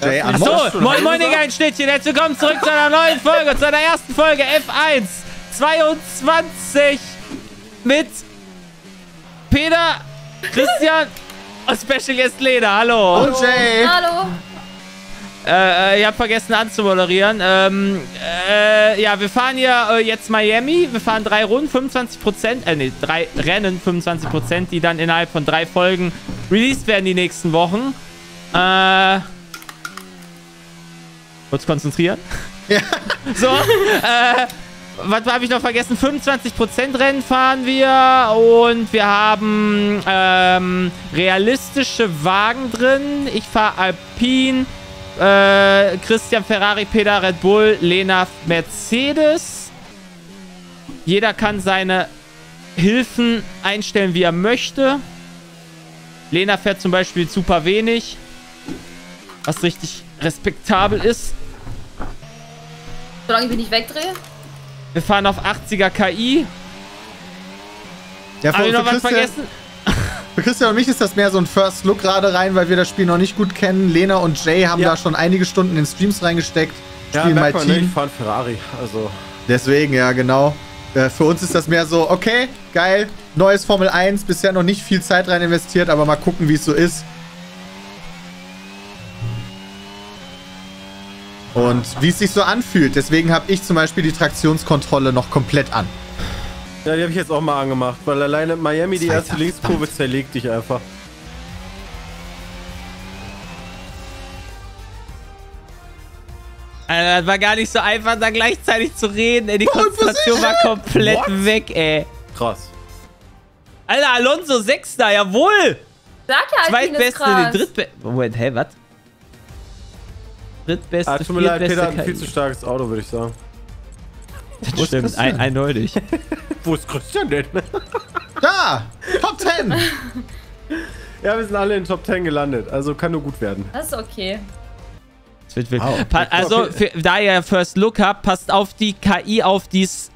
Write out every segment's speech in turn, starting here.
Jay an So, moin moin, Digga, ein Schnittchen. Herzlich willkommen zurück zu einer neuen Folge, zu einer ersten Folge F1 22 mit Peter, Christian und Special Guest Lena. Hallo. Und Jay. Hallo. Äh, äh, ihr habt vergessen anzumoderieren. Ähm, äh, ja, wir fahren hier äh, jetzt Miami. Wir fahren drei Runden, 25 Prozent, äh, nee, drei Rennen, 25 Prozent, die dann innerhalb von drei Folgen released werden die nächsten Wochen. Äh, kurz konzentrieren. Ja. So, äh, was habe ich noch vergessen? 25% Rennen fahren wir und wir haben ähm, realistische Wagen drin. Ich fahre Alpine, äh, Christian Ferrari, Peter Red Bull, Lena Mercedes. Jeder kann seine Hilfen einstellen, wie er möchte. Lena fährt zum Beispiel super wenig, was richtig respektabel ist. Solange ich mich nicht wegdrehe. Wir fahren auf 80er KI. Ja, für, ich noch für, was Christian, vergessen? für Christian und mich ist das mehr so ein First Look gerade rein, weil wir das Spiel noch nicht gut kennen. Lena und Jay haben Ja. da schon einige Stunden in Streams reingesteckt. Ja, Spielen man, ne? Team. Ich fahre Ferrari. Also, Deswegen, ja, genau. Äh, für uns ist das mehr so, okay, geil, neues Formel 1, bisher noch nicht viel Zeit rein investiert, aber mal gucken, wie es so ist. Und wie es sich so anfühlt. Deswegen habe ich zum Beispiel die Traktionskontrolle noch komplett an. ja, die habe ich jetzt auch mal angemacht, weil alleine Miami, die erste. Linkskurve, zerlegt dich einfach. Alter, das war gar nicht so einfach, da gleichzeitig zu reden. Ey, die Konzentration war komplett What? weg, ey. Krass. Alter, Alonso Sechster, jawohl. Sag ja, Zweitbeste, den drittbeste. Moment, hä, was? Drittbeste, Ah, tut mir leid, Peter hat ein viel zu starkes Auto, würde ich sagen. Das stimmt, ein, eindeutig. Wo ist Christian denn? Da! Top 10! ja, wir sind alle in Top 10 gelandet, also kann nur gut werden. Das ist okay. Das wird wild. Wow. Also, für, da ihr First Look habt, passt auf die KI auf, die ist,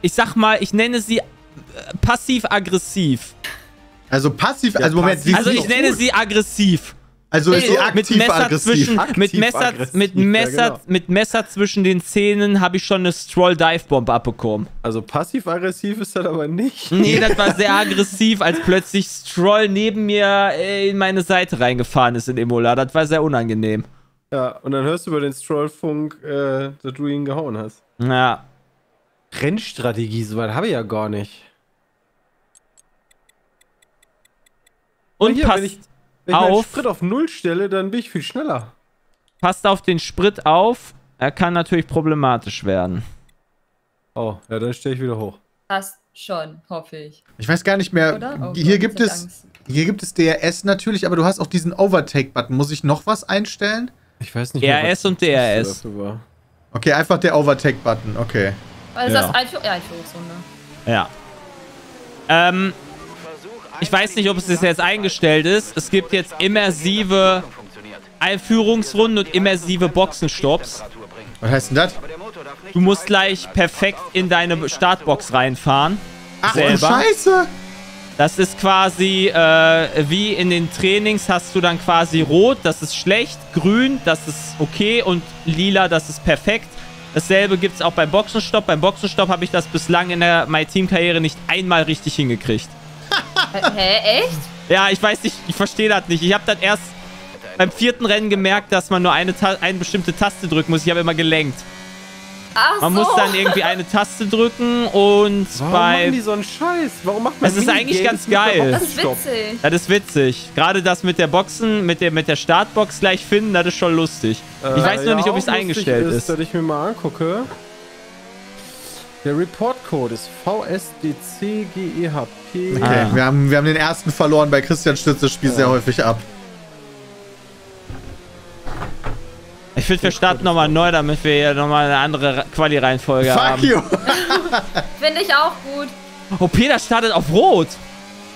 ich sag mal, ich nenne sie äh, passiv-aggressiv. Also passiv, Ja, also Moment, passiv. sie ist Also ich nenne sie aggressiv. Also ist sie mit aktiv Messer aggressiv. zwischen, Aktiv mit Messer, aggressiv, mit ja, Messer, genau. mit Messer zwischen den Zähnen habe ich schon eine Stroll Dive Bomb abbekommen. Also passiv-aggressiv ist das aber nicht. Nee, das war sehr aggressiv, als plötzlich Stroll neben mir äh, in meine Seite reingefahren ist in Imola. Das war sehr unangenehm. Ja, und dann hörst du über den Strollfunk, äh, dass du ihn gehauen hast. Ja. Rennstrategie, so weit habe ich ja gar nicht. Und hier, passt, wenn ich, wenn ich auf. Sprit auf Null stelle, dann bin ich viel schneller. passt auf den Sprit auf. Er kann natürlich problematisch werden. Oh, ja, dann stelle ich wieder hoch. Passt schon, hoffe ich. Ich weiß gar nicht mehr. Oder? Oh, hier Gott, gibt es Angst. hier gibt es DRS natürlich, aber du hast auch diesen Overtake-Button. Muss ich noch was einstellen? Ich weiß nicht RS und DRS. Okay, einfach der Overtake-Button. Okay. Weil Ja. das Einführungsrunde. Ja. Ähm, ich weiß nicht, ob es jetzt eingestellt ist. Es gibt jetzt immersive Einführungsrunden und immersive Boxenstopps. Was heißt denn das? Du musst gleich perfekt in deine Startbox reinfahren. Ach Selber. Scheiße! Das ist quasi äh, wie in den Trainings hast du dann quasi rot, das ist schlecht, grün, das ist okay und lila, das ist perfekt. Dasselbe gibt es auch beim Boxenstopp. Beim Boxenstopp habe ich das bislang in der My Team Karriere nicht einmal richtig hingekriegt. Hä, echt? Ja, ich weiß nicht, ich verstehe das nicht. Ich habe das erst beim vierten Rennen gemerkt, dass man nur eine, Ta eine bestimmte Taste drücken muss. Ich habe immer gelenkt. Ach Man so. muss dann irgendwie eine Taste drücken und Warum bei machen die so einen Scheiß? Warum macht man Es ist eigentlich ganz geil. das ist witzig. Das ist witzig. Gerade das mit der Boxen, mit der, mit der Startbox gleich finden, das ist schon lustig. ich weiß nur Äh, nicht, ja, ob es eingestellt ist. Dass ich mir mal angucke. Der Report-Code ist VSDCGEHP. Okay, Ah. wir, haben, wir haben den ersten verloren. Bei Christian stürzt das Spiel sehr häufig ab. Ich finde, wir starten nochmal neu, damit wir hier nochmal eine andere Quali-Reihenfolge Fuck haben. you! Finde ich auch gut. Oh, Peter startet auf Rot.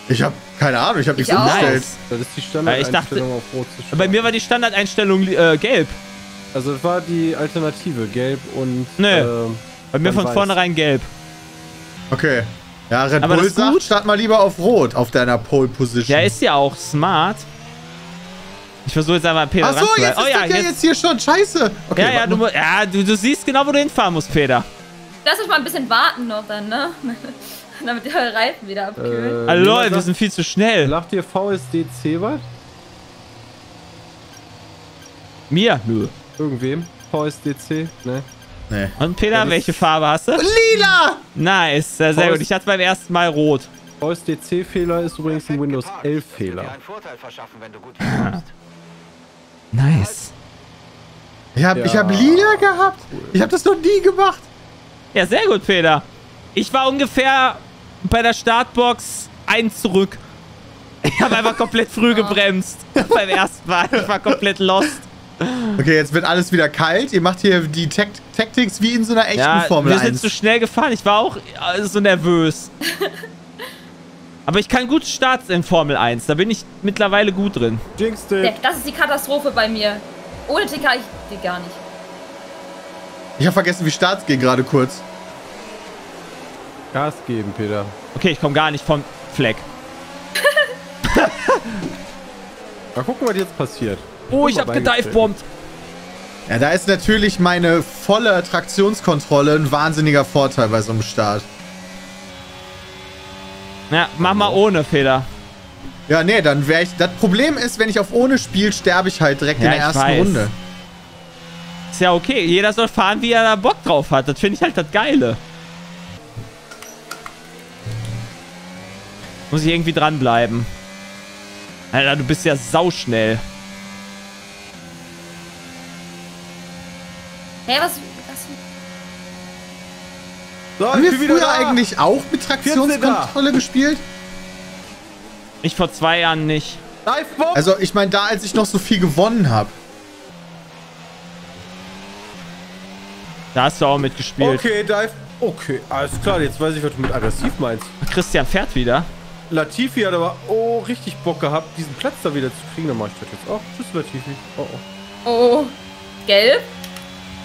Ich hab keine Ahnung, ich hab nichts Ich auch. umgestellt. Nice. Das ist die Ja, Standardeinstellung auf Rot zu Bei mir war die Standardeinstellung äh, gelb. Also das war die Alternative, gelb und Nö. ähm, Bei mir von weiß. vornherein gelb. Okay. Ja, Red Aber Bull ist sagt, gut. start mal lieber auf Rot auf deiner Pole Position. Der ist ja auch smart. Ich versuche jetzt einmal Peter Ach so, jetzt ist. Oh das ja jetzt hier schon. Scheiße. Okay, Ja, ja, du, ja du, du siehst genau, wo du hinfahren musst, Peter. Lass uns mal ein bisschen warten noch dann, ne? Damit die Reifen wieder abkühlen. Äh, Hallo, niemand wir sind viel zu schnell. Lacht dir VSDC was? Mir? Nö. Irgendwem? VSDC? Ne? Nee. Und Peter, welche Farbe hast du? Lila! Nice, sehr, sehr gut. Ich hatte beim ersten Mal rot. VSDC-Fehler ist übrigens ein Windows 11-Fehler. Dir einen Vorteil verschaffen, wenn du gut hinkommst. Nice. Ich hab, ich Ja. hab lila gehabt. Ich hab das noch nie gemacht. Ja, sehr gut, Peter. Ich war ungefähr bei der Startbox eins zurück. Ich habe einfach komplett früh gebremst. beim ersten Mal. Ich war komplett lost. Okay, jetzt wird alles wieder kalt. Ihr macht hier die Tact Tactics wie in so einer echten Ja, Formel wir sind 1. zu schnell gefahren. Ich war auch äh, so nervös. Aber ich kann gut starten in Formel 1. Da bin ich mittlerweile gut drin. Das ist die Katastrophe bei mir. Ohne TK ich die gar nicht. Ich habe vergessen, wie Starts gehen gerade kurz. Gas geben, Peter. Okay, ich komme gar nicht vom Fleck. Mal gucken, was jetzt passiert. Oh, ich habe gedivebombt. Ja, da ist natürlich meine volle Traktionskontrolle ein wahnsinniger Vorteil bei so einem Start. Ja, mach mal ohne, Peter. Ja, nee, dann wäre ich. Das Problem ist, wenn ich auf ohne spiele, sterbe ich halt direkt Ja, in der ersten weiß. Runde. Ist ja okay. Jeder soll fahren, wie er da Bock drauf hat. Das finde ich halt das Geile. Muss ich irgendwie dranbleiben. Alter, du bist ja sauschnell. Hä, was? was So, Haben wir früher da. eigentlich auch mit 14. Traktionskontrolle gespielt? Ich vor zwei Jahren nicht. Also, ich meine, da, als ich noch so viel gewonnen habe. Da hast du auch mitgespielt. Okay, Dive. Okay, alles klar, jetzt weiß ich, was du mit aggressiv meinst. Christian fährt wieder. Latifi hat aber oh richtig Bock gehabt, diesen Platz da wieder zu kriegen. Dann mach ich das jetzt auch. Tschüss, Latifi. Oh, oh. Oh. Gelb?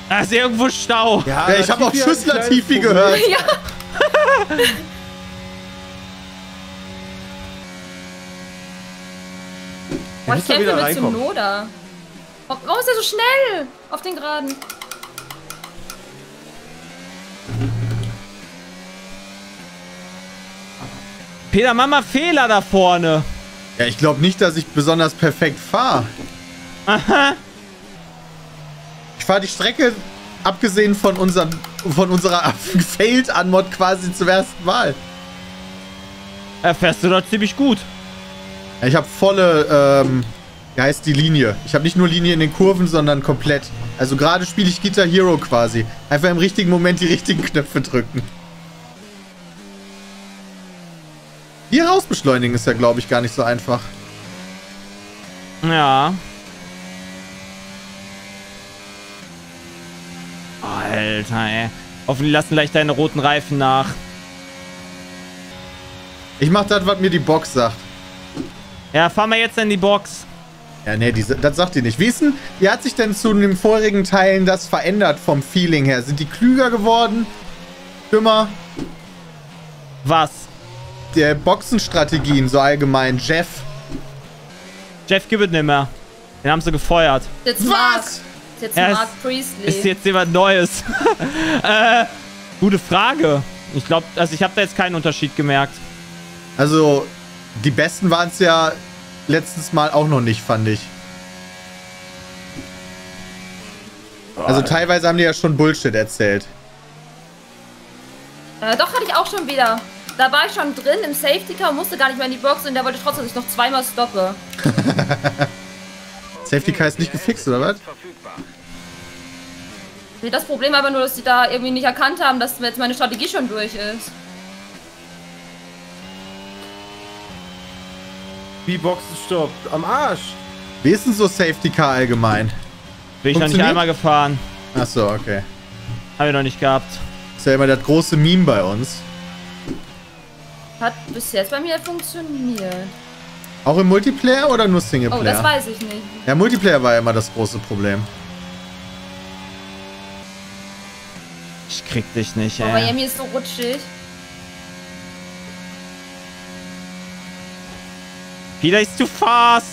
Da ist irgendwo Stau. Ja, ich habe auch Schuss Latifi gehört. Ja. Boah, ich müsst ihr kämpfe wieder mit. Tsunoda. Warum warum ist er so schnell? Auf den Geraden. Peter, mach mal Fehler da vorne. Ja, ich glaube nicht, dass ich besonders perfekt fahre. Aha. Ich fahre die Strecke, abgesehen von, unserem, von unserer Failed-Anmod quasi zum ersten Mal. Da fährst du doch ziemlich gut. Ja, ich habe volle, ähm, wie heißt die Linie? Ich habe nicht nur Linie in den Kurven, sondern komplett. Also gerade spiele ich Guitar Hero quasi. Einfach im richtigen Moment die richtigen Knöpfe drücken. Hier raus beschleunigen ist ja, glaube ich, gar nicht so einfach. Ja. Alter, ey. Hoffentlich lassen gleich deine roten Reifen nach. Ich mach das, was mir die Box sagt. Ja, fahren wir jetzt in die Box. Ja, nee, diese, das sagt die nicht. Wie ist denn, wie hat sich denn zu den vorigen Teilen das verändert vom Feeling her? Sind die klüger geworden? Dümmer? Was? Der Boxenstrategien so allgemein. Jeff. Jeff gibt es nicht mehr. Den haben sie gefeuert. Jetzt Was? Mark. Jetzt Er Mark ist- Priestley. Ist jetzt jemand Neues? äh, gute Frage. Ich glaube, also ich habe da jetzt keinen Unterschied gemerkt. Also, die besten waren es ja letztes Mal auch noch nicht, fand ich. Also teilweise haben die ja schon Bullshit erzählt. Äh, doch, hatte ich auch schon wieder. Da war ich schon drin im Safety Car, musste gar nicht mehr in die Box und der wollte trotzdem, dass ich noch zweimal stoppe. Safety Car ist nicht gefixt, oder was? Das Problem aber nur, dass die da irgendwie nicht erkannt haben, dass jetzt meine Strategie schon durch ist. Wie Boxen stoppt. Am Arsch. Wie ist denn so Safety Car allgemein? Bin ich noch nicht einmal gefahren. Achso, okay. Habe ich noch nicht gehabt. Ist ja immer das große Meme bei uns. Hat bis jetzt bei mir funktioniert. Auch im Multiplayer oder nur Oh, Singleplayer? das weiß ich nicht. ja, Multiplayer war ja immer das große Problem. Krieg dich nicht, Oh, ey. Miami ist so rutschig. Peter ist zu fast.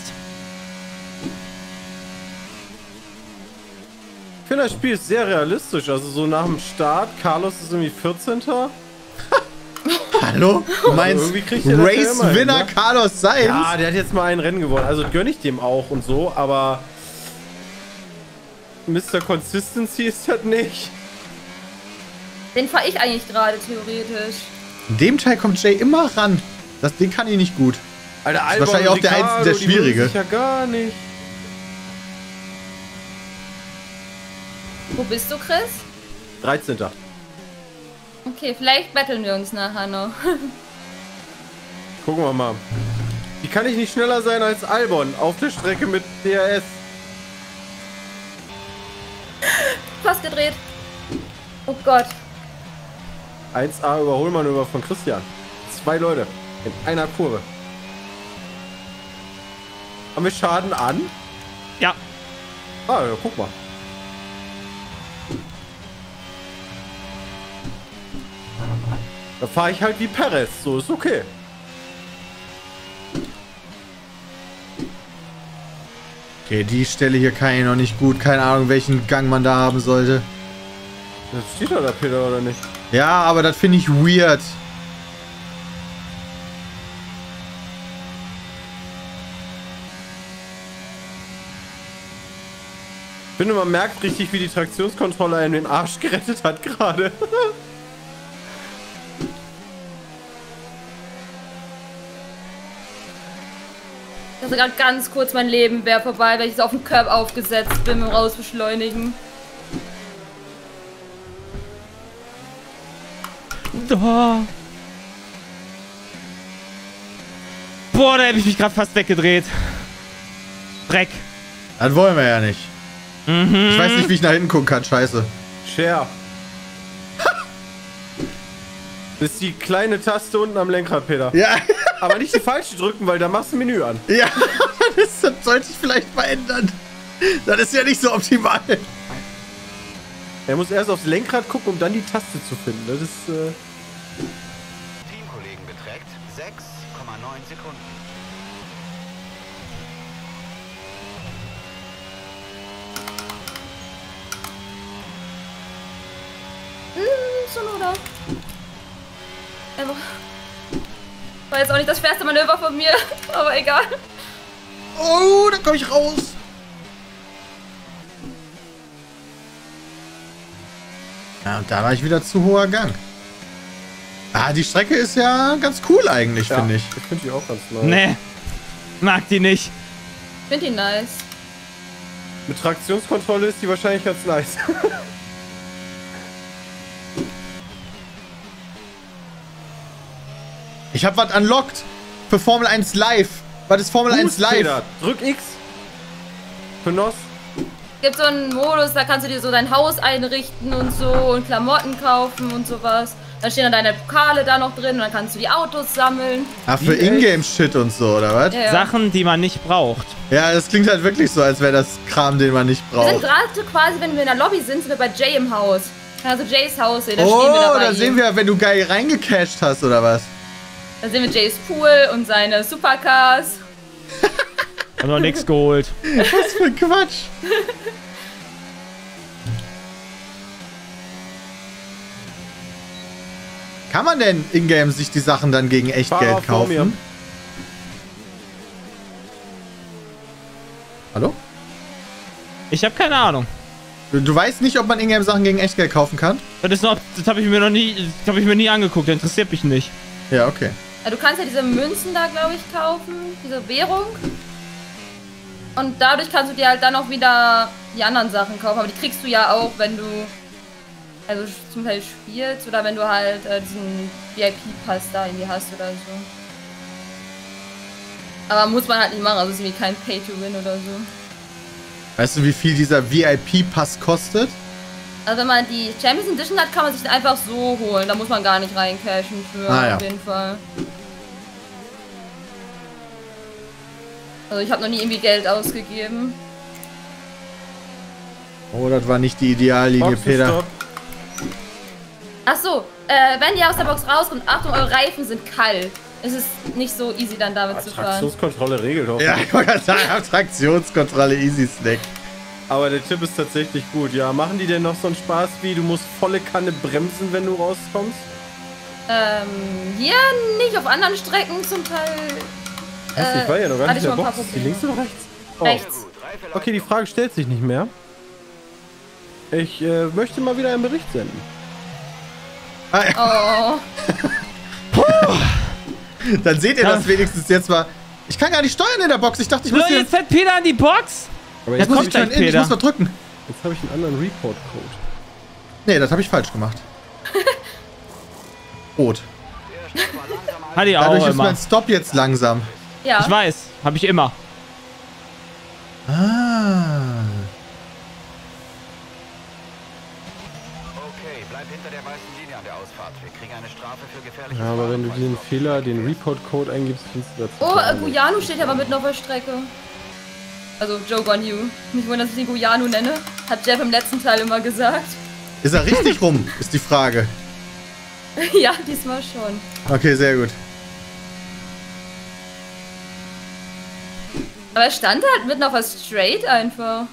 finde, das Spiel ist sehr realistisch. Also so nach dem Start, Carlos ist irgendwie 14. Hallo? Du meinst das ja immerhin, Race-Winner ne? Carlos Sainz? Ja, der hat jetzt mal ein Rennen gewonnen. Also gönne ich dem auch und so, aber Mr. Consistency ist das nicht. Den fahre ich eigentlich gerade theoretisch. In dem Teil kommt Jay immer ran. Das, den kann ich nicht gut. Alter, ist wahrscheinlich auch der einzige- der Schwierige. sich ja gar nicht. Wo bist du, Chris? 13. Okay, vielleicht battlen wir uns nachher noch. Gucken wir mal. Wie kann ich nicht schneller sein als Albon auf der Strecke mit DRS? Fast gedreht. Oh Gott. 1A Überholmanöver von Christian. Zwei Leute in einer Kurve. Haben wir Schaden an? Ja. Ah, ja, guck mal. Da fahre ich halt wie Perez. So ist okay. Okay, die Stelle hier kann ich noch nicht gut. Keine Ahnung, welchen Gang man da haben sollte. Das steht da der Peter, oder nicht? Ja, aber das finde ich weird. Ich finde, man merkt richtig, wie die Traktionskontrolle einem den Arsch gerettet hat gerade. Ich hatte gerade ganz kurz mein Leben wäre vorbei, weil ich so auf den Curb aufgesetzt bin beim Rausbeschleunigen. Da. Boah, da hätte ich mich gerade fast weggedreht. Dreck. Das wollen wir ja nicht. Mhm. Ich weiß nicht, wie ich nach hinten gucken kann. Scheiße. Share. Das ist die kleine Taste unten am Lenkrad, Peter. Ja, Aber nicht die falsche drücken, weil da machst du ein Menü an. ja. Das, das sollte ich vielleicht verändern. Das ist ja nicht so optimal. Er muss erst aufs Lenkrad gucken, um dann die Taste zu finden. Das ist. Äh Teamkollegen beträgt 6,9 Sekunden. Hm, Sonoda. Einfach. War jetzt auch nicht das schwerste Manöver von mir, aber egal. Oh, da komme ich raus. Ja, und da war ich wieder zu hoher Gang. Ah, die Strecke ist ja ganz cool eigentlich, ja, finde ich. Ich finde die auch ganz neu. Nee. Mag die nicht. Ich finde ihn nice. Mit Traktionskontrolle ist die wahrscheinlich ganz nice. Ich habe was unlocked für Formel 1 Live. Was ist Formel 1 Boost, Live? Peter. Drück X. Für Nos. Gibt so einen Modus, da kannst du dir so dein Haus einrichten und so und Klamotten kaufen und sowas. Dann stehen dann deine Pokale da noch drin und dann kannst du die Autos sammeln. Ah, für ey? Ingame-Shit und so, oder was? Ja, ja. Sachen, die man nicht braucht. Ja, das klingt halt wirklich so, als wäre das Kram, den man nicht Wir sind braucht. gerade quasi, wenn wir in der Lobby sind, sind wir bei Jay im Haus. Also Jays Haus, hier, da stehen wir Oh, da sehen wir, wenn du geil reingecasht hast, oder was? Da sehen wir Jays Pool und seine Supercars. Und noch nichts geholt. Was für ein Quatsch. Kann man denn in-game sich die Sachen dann gegen Echtgeld kaufen? Hallo? Ich habe keine Ahnung. Du, du weißt nicht, ob man in-game Sachen gegen Echtgeld kaufen kann? Das ist noch, das habe ich mir noch nie, das habe ich mir nie angeguckt. Das interessiert mich nicht. Ja, okay. Ja, du kannst ja diese Münzen da, glaube ich, kaufen. Diese Währung. Und dadurch kannst du dir halt dann auch wieder die anderen Sachen kaufen. Aber die kriegst du ja auch, wenn du also zum Teil spielst oder wenn du halt äh, diesen VIP-Pass da irgendwie hast oder so. Aber muss man halt nicht machen, also ist irgendwie kein Pay-to-Win oder so. Weißt du, wie viel dieser VIP-Pass kostet? Also wenn man die Champions Edition hat, kann man sich den einfach so holen. Da muss man gar nicht reincashen für Ah, ja. auf jeden Fall. Also ich habe noch nie irgendwie Geld ausgegeben. Oh, das war nicht die Ideallinie, Peter. Boxenstopp. Ach so, äh, wenn ihr aus der Box rauskommt, Achtung, eure Reifen sind kalt. Es ist nicht so easy dann damit zu fahren. Traktionskontrolle regelt auch. Ja, ich wollte sagen, Traktionskontrolle, Easy Snack. Aber der Tipp ist tatsächlich gut. Ja, machen die denn noch so einen Spaß wie, du musst volle Kanne bremsen, wenn du rauskommst? Ähm, hier nicht, auf anderen Strecken zum Teil. Äh, ich war ja noch gar nicht ich in der Box. Ist die links oder rechts? Oh. Rechts. Okay, die Frage stellt sich nicht mehr. Ich äh, möchte mal wieder einen Bericht senden. Ah, ja. Oh, Dann seht ihr das wenigstens jetzt mal. Ich kann gar nicht steuern in der Box. Ich dachte, ich muss Leute, jetzt fährt Peter an die Box. Aber jetzt, muss kommt ich, schon gleich, in, ich muss was drücken. jetzt habe ich einen anderen Report-Code. Nee, das habe ich falsch gemacht. Rot. Hatte ich auch Dadurch ist immer. mein Stop jetzt langsam. ja. Ich weiß, habe ich immer. Ah. Okay, bleib hinter der weißen Linie an der Ausfahrt. Wir kriegen eine Strafe für gefährliche Ja, aber wenn du den Fehler, den Report-Code eingibst, findest du dazu. Oh, äh. Guyanu steht aber mitten auf der Strecke. Also Joe Gon Yu. Nicht wundern, dass ich ihn Guyanu nenne. Hat Jeff im letzten Teil immer gesagt. Ist er richtig rum, ist die Frage. ja, diesmal schon. Okay, sehr gut. Aber er stand halt mitten auf der Straight einfach.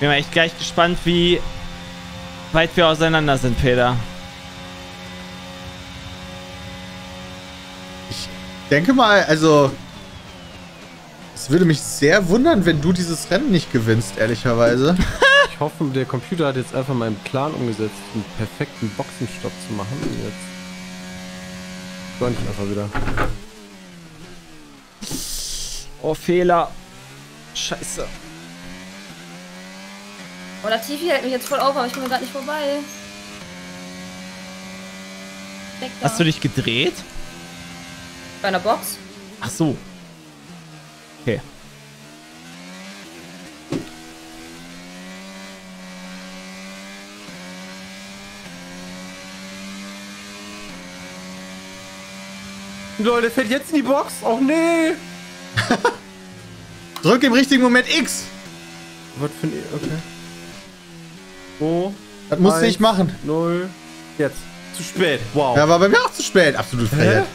Bin mal echt gleich gespannt, wie weit wir auseinander sind, Peter. Ich denke mal, also... Es würde mich sehr wundern, wenn du dieses Rennen nicht gewinnst, ehrlicherweise. Ich hoffe, der Computer hat jetzt einfach meinen Plan umgesetzt, einen perfekten Boxenstopp zu machen. Und jetzt. War nicht einfach wieder. Oh, Fehler. Scheiße. Oh, der Tifi hält mich jetzt voll auf, aber ich komme gerade nicht vorbei. Hast du dich gedreht? Bei einer Box? Ach so. Okay. Leute, der fällt jetzt in die Box. Oh nee. Drück im richtigen Moment X. Was für ein. E- Okay. Wo? Das musste ich machen. Null. Jetzt. Zu spät. Wow. Ja, war bei mir auch zu spät. Absolut verjährt.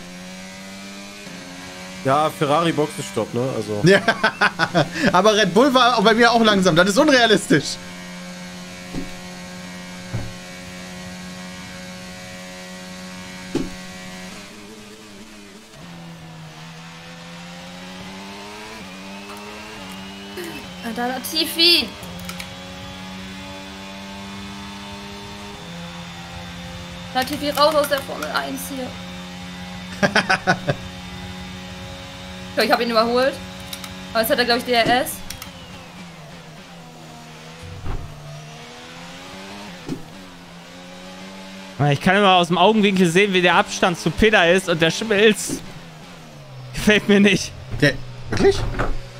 Ja, Ferrari Boxenstopp, ne? Also. Ja. Aber Red Bull war bei mir auch langsam. Das ist unrealistisch. Da, da, Tifi. Da, Tifi, raus aus der Formel 1 hier. ich habe ihn überholt. Aber jetzt hat er, glaube ich, DRS. Ich kann immer aus dem Augenwinkel sehen, wie der Abstand zu Peter ist und der schmilzt. Gefällt mir nicht. Der, wirklich?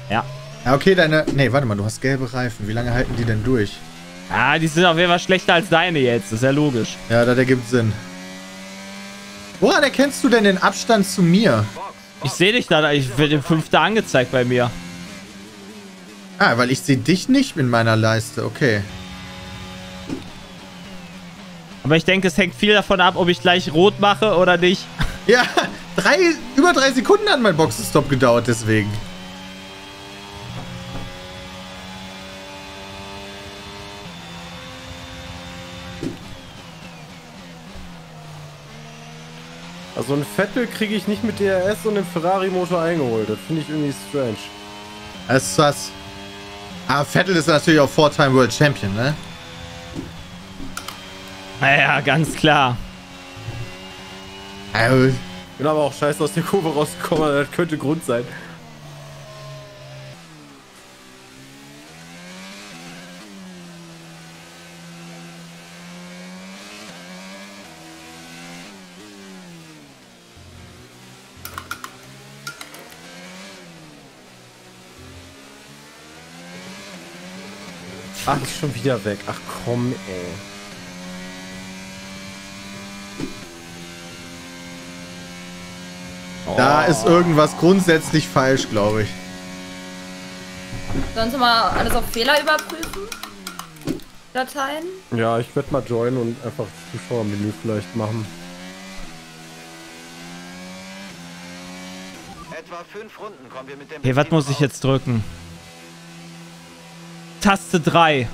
Ja. Ja, okay, deine. Nee, warte mal, du hast gelbe Reifen. Wie lange halten die denn durch? Ah, die sind auf jeden Fall schlechter als deine jetzt. Das ist ja logisch. Ja, das ergibt Sinn. Woran erkennst du denn den Abstand zu mir? Ich sehe dich da. Ich werde im Fünfter angezeigt bei mir. Ah, weil ich sehe dich nicht in meiner Leiste. Okay. Aber ich denke, es hängt viel davon ab, ob ich gleich rot mache oder nicht. Ja, drei, über drei Sekunden hat mein Boxenstopp gedauert, deswegen. Also ein Vettel kriege ich nicht mit DRS und dem Ferrari-Motor eingeholt. Das finde ich irgendwie strange. Das ist was. Ah, Vettel ist natürlich auch Four-Time World Champion, ne? Naja, ganz klar. Also, Bin aber auch scheiße aus der Kurve rausgekommen. Das könnte Grund sein. Ach, ist schon wieder weg. Ach komm, ey. Da ist irgendwas grundsätzlich falsch, glaube ich. Sollen wir mal alles auf Fehler überprüfen? Dateien? Ja, ich werde mal joinen und einfach Zuschauermenü vielleicht machen. Etwa fünf Runden kommen wir mit dem Okay, was muss ich jetzt drücken? Taste 3.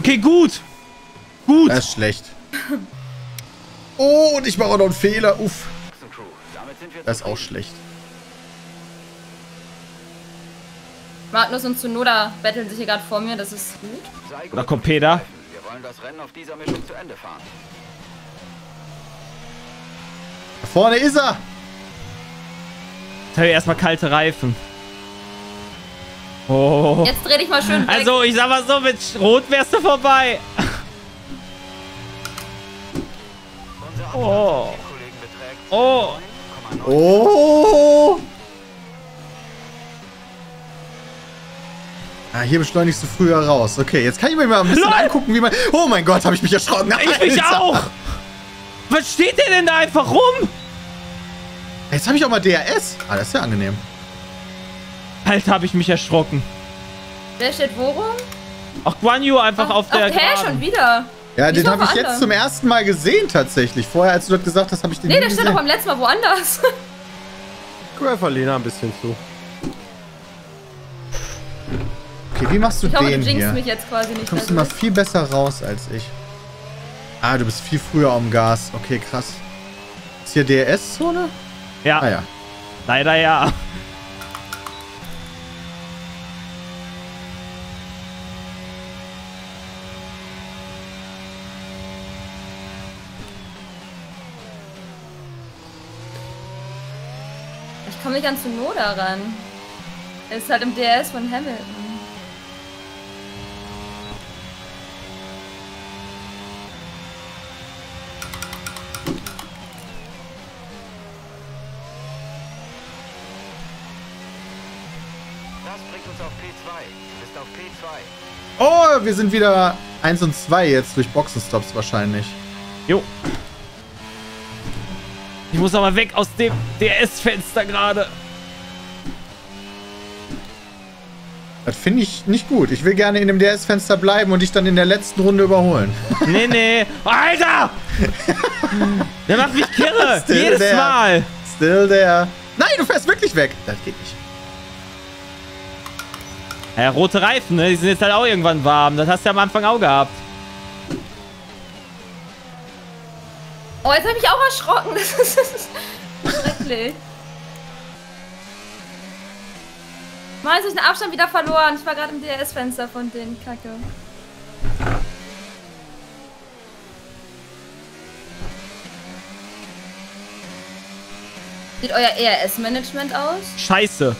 Okay, gut. Gut. Das ist schlecht. Oh, und ich mache auch noch einen Fehler. Uff, das ist auch schlecht. Magnus und Tsunoda betteln sich hier gerade vor mir, das ist gut. Oder kommt Peter? Wir wollen das Rennen auf dieser Mischung zu Ende fahren. Da vorne ist er. Jetzt habe ich erstmal kalte Reifen. Oh. Jetzt dreh dich mal schön weg. Also, ich sag mal so, mit Rot wärst du vorbei. Unser Oh. Oh. 9,9 Oh. Ah, hier beschleunigst du früher raus. Okay, jetzt kann ich mir mal ein bisschen Lol. angucken, wie man... Oh mein Gott, habe ich mich erschrocken. Ich mich Alter. auch. Was steht der denn da einfach rum? Jetzt habe ich auch mal DRS. Ah, das ist ja angenehm. Alter, habe ich mich erschrocken. Wer steht wo rum? Auch Guan Yu einfach auf der Ach, hä, Geraden. schon wieder. Ja, Wie den habe ich jetzt zum ersten Mal gesehen tatsächlich. Vorher, als du dort gesagt hast, habe ich den Nee, nie der steht gesehen. doch beim letzten Mal woanders. Guck einfach Lena ein bisschen zu. Okay, wie machst du Ich hoffe, du den jinxst hier? mich jetzt quasi nicht. Kommst du mal dadurch. viel besser raus als ich. Ah, du bist viel früher am Gas. Okay, krass. Ist hier DRS-Zone? Ja, Ah ja. leider ja. Komme nicht an Tsunoda ran. Er ist halt im DS von Hamilton. Das bringt uns auf P2. Du bist auf P2. Oh, wir sind wieder 1 und 2 jetzt durch Boxenstops wahrscheinlich. Jo. Ich muss aber weg aus dem DS-Fenster gerade. Das finde ich nicht gut. Ich will gerne in dem DRS-Fenster bleiben und dich dann in der letzten Runde überholen. Nee, nee. Alter! Der macht mich kirre. Still Jedes there. Mal. Still there. Nein, du fährst wirklich weg. Das geht nicht. Ja, rote Reifen, ne? Die sind jetzt halt auch irgendwann warm. Das hast du ja am Anfang auch gehabt. Oh, jetzt habe ich mich auch erschrocken. Das ist, schrecklich. Mal ist ich den Abstand wieder verloren. Ich war gerade im DS-Fenster von den Kacke. Sieht euer ERS-Management aus? Scheiße.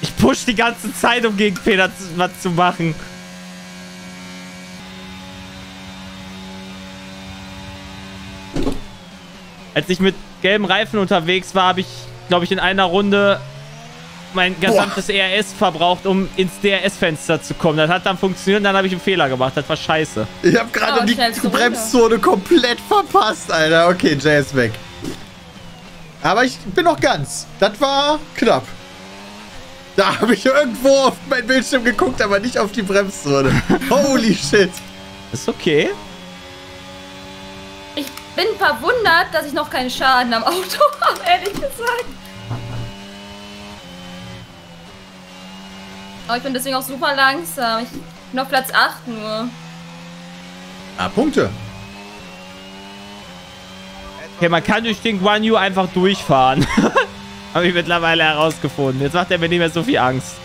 Ich push die ganze Zeit, um gegen Peter was zu machen. Als ich mit gelben Reifen unterwegs war, habe ich, glaube ich, in einer Runde mein gesamtes ERS verbraucht, um ins DRS-Fenster zu kommen. Das hat dann funktioniert und dann habe ich einen Fehler gemacht. Das war scheiße. Ich habe gerade Oh, die. Bremszone komplett verpasst, Alter. Okay, Jay ist weg. Aber ich bin noch ganz. Das war knapp. Da habe ich irgendwo auf mein Bildschirm geguckt, aber nicht auf die Bremszone. Holy shit. Ist okay. Ich bin verwundert, dass ich noch keinen Schaden am Auto habe, ehrlich gesagt. Aber ich bin deswegen auch super langsam. Ich bin auf Platz 8 nur. Ah, Punkte. Okay, man kann durch den Guan Yu einfach durchfahren. Habe ich mittlerweile herausgefunden. Jetzt macht er mir nicht mehr so viel Angst.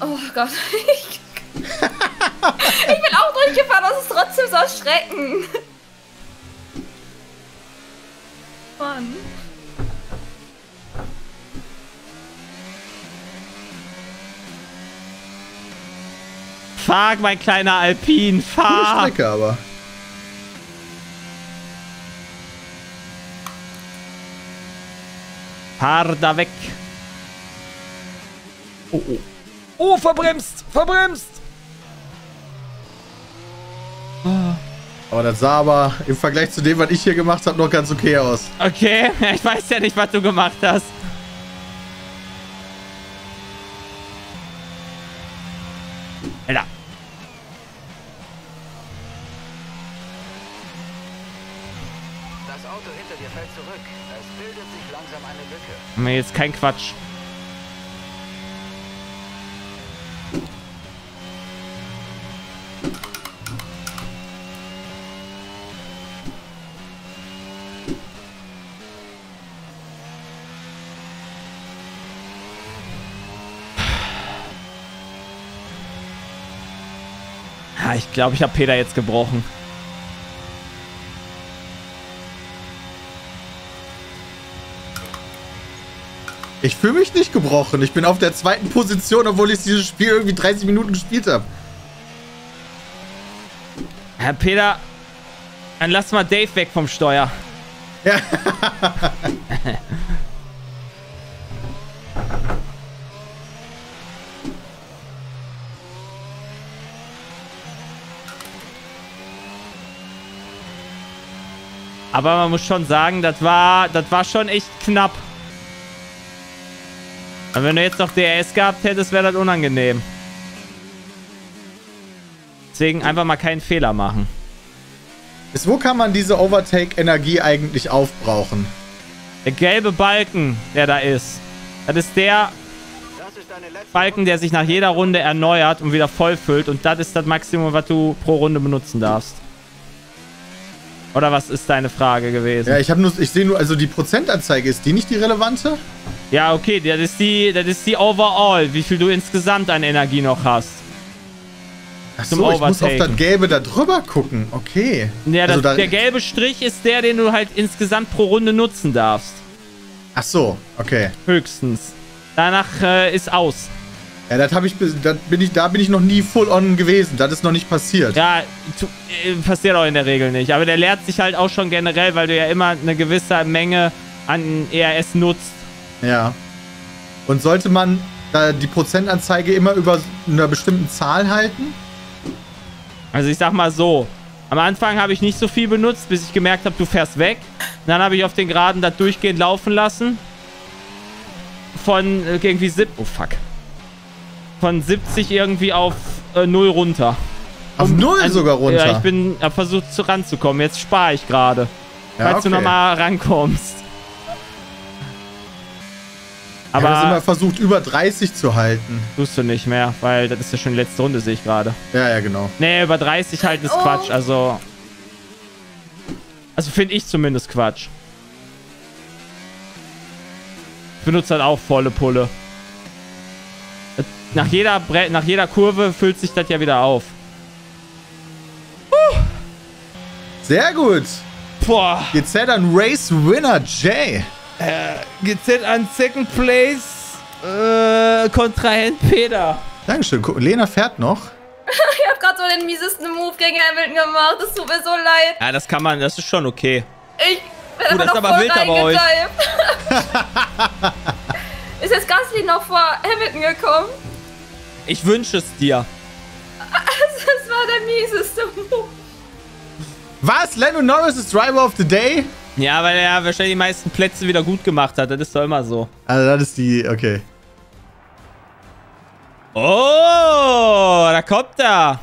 Oh Gott. Ich, ich bin auch durchgefahren, das ist trotzdem so erschreckend. Mann. Fahr, mein kleiner Alpin, Coole fahr! Strecke aber. Fahr da weg! Oh, oh. Oh, verbremst! Verbremst! Ah. Aber das sah aber im Vergleich zu dem, was ich hier gemacht habe, noch ganz okay aus. Okay, ich weiß ja nicht, was du gemacht hast. Alter. Das Auto hinter dir fällt zurück. Es bildet sich langsam eine Lücke. Nee, jetzt kein Quatsch. Ich glaube, ich habe Peter jetzt gebrochen. Ich fühle mich nicht gebrochen. Ich bin auf der zweiten Position, obwohl ich dieses Spiel irgendwie 30 Minuten gespielt habe. Herr Peter, dann lass mal Dave weg vom Steuer. Ja. Aber man muss schon sagen, das war, das war schon echt knapp. Und wenn du jetzt noch DRS gehabt hättest, wäre das unangenehm. Deswegen einfach mal keinen Fehler machen. Bis wo kann man diese Overtake-Energie eigentlich aufbrauchen? Der gelbe Balken, der da ist, das ist der Balken, der sich nach jeder Runde erneuert und wieder vollfüllt. Und das ist das Maximum, was du pro Runde benutzen darfst. Oder was ist deine Frage gewesen? Ja, ich habe nur, ich sehe nur, also die Prozentanzeige, ist die nicht die relevante? Ja, okay, das ist die, das ist die Overall, wie viel du insgesamt an Energie noch hast. Achso, Zum ich muss auf das. Gelbe da drüber gucken. Okay. Ja, das, also da, der gelbe Strich ist der, den du halt insgesamt pro Runde nutzen darfst. Ach so, okay. Höchstens. Danach äh, ist aus. Ja, das habe ich, das bin ich, da bin ich noch nie full on gewesen. Das ist noch nicht passiert. Ja, tu, äh, passiert auch in der Regel nicht. Aber der lehrt sich halt auch schon generell, weil du ja immer eine gewisse Menge an ERS nutzt. Ja. Und sollte man da die Prozentanzeige immer über einer bestimmten Zahl halten? Also ich sag mal so. Am Anfang habe ich nicht so viel benutzt, bis ich gemerkt habe, du fährst weg. Dann habe ich auf den Geraden das durchgehend laufen lassen. Von äh, irgendwie sieb oh fuck. Von 70 irgendwie auf äh, 0 runter. Auf null Also, sogar runter. Ja, ich bin hab versucht zu ranzukommen. Jetzt spare ich gerade. Ja, falls du okay. nochmal rankommst. Ich habe das immer Aber versucht, über 30 zu halten. tust du nicht mehr, weil das ist ja schon die letzte Runde, sehe ich gerade. Ja, ja, genau. Nee, über 30 halten ist Oh. Quatsch. Also. Also finde ich zumindest Quatsch. Ich benutze halt auch volle Pulle. Nach jeder, Bre nach jeder Kurve füllt sich das ja wieder auf. Sehr gut. Boah. GZ an Race Winner Jay. GZ an Second Place. Äh, Kontrahent Peter. Dankeschön. Lena fährt noch. Ich hab gerade so den miesesten Move gegen Hamilton gemacht. Das tut mir so leid. Ja, das kann man, das ist schon okay. Ich bin Oh, das ist aber voll wild bei euch. ist jetzt Gasly noch vor Hamilton gekommen? Ich wünsche es dir. Das war der mieseste Move. Was? Lando Norris ist Driver of the Day? Ja, weil er wahrscheinlich die meisten Plätze wieder gut gemacht hat. Das ist doch immer so. Also, das ist die. Okay. Oh, da kommt er.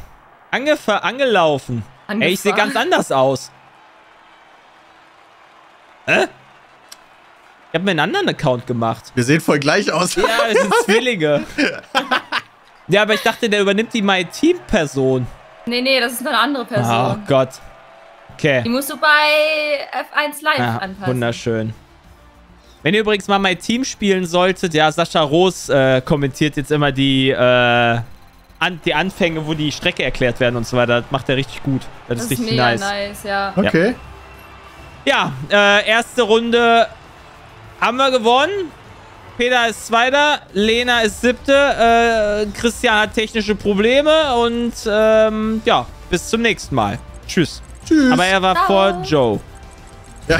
Angef angelaufen. Ey, ich sehe ganz anders aus. Hä? Ich habe mir einen anderen Account gemacht. Wir sehen voll gleich aus. Ja, wir sind Zwillinge. ja, aber ich dachte, der übernimmt die My Team Person. Nee, nee, das ist eine andere Oh Person. Gott. Die Okay. musst du bei F1 Live Ja, anpassen. wunderschön. Wenn ihr übrigens mal My Team spielen solltet, ja, Sascha Roos äh, kommentiert jetzt immer die, äh, an, die Anfänge, wo die Strecke erklärt werden und so weiter. Das macht er richtig gut. Das, Das ist richtig mega nice. nice, ja. Okay. Ja, äh, erste Runde haben wir gewonnen. Peter ist Zweiter, Lena ist Siebte, äh, Christian hat technische Probleme und ähm, ja, bis zum nächsten Mal. Tschüss. Tschüss. Aber er war Ciao. vor Joe.